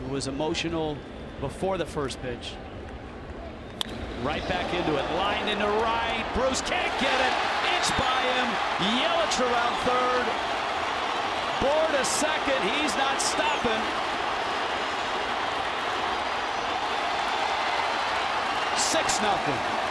who was emotional before the first pitch. Right back into it. lined into right. Bruce can't get it. It's by him. Yelich around third. Bour at second. He's not stopping. Six nothing.